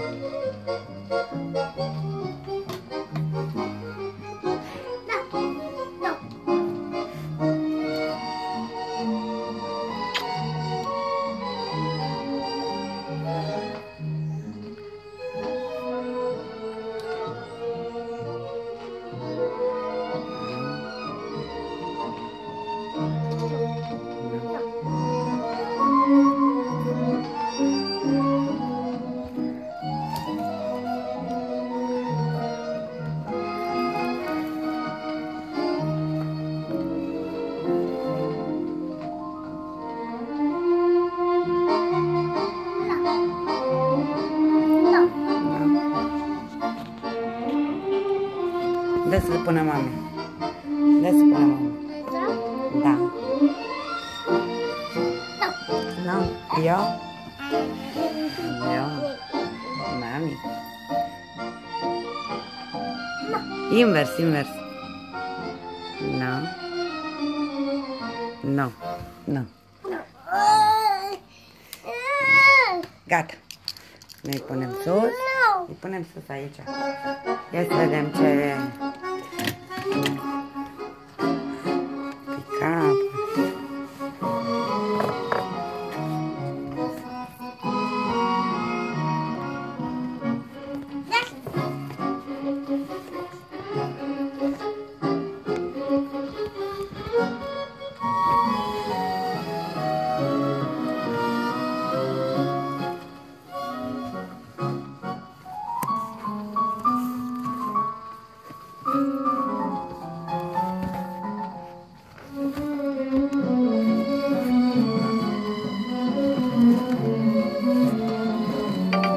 Thank you. Spună mami. Da, spune mami. Da. Nu. Eu? Eu? Mami. Invers, invers. Nu. Nu. Nu. Gata. Noi punem sus. Îi punem sus aici. Ia să vedem ce...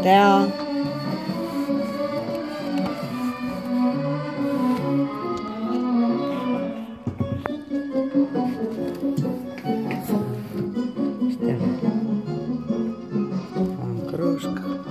Да. teha. Кружка.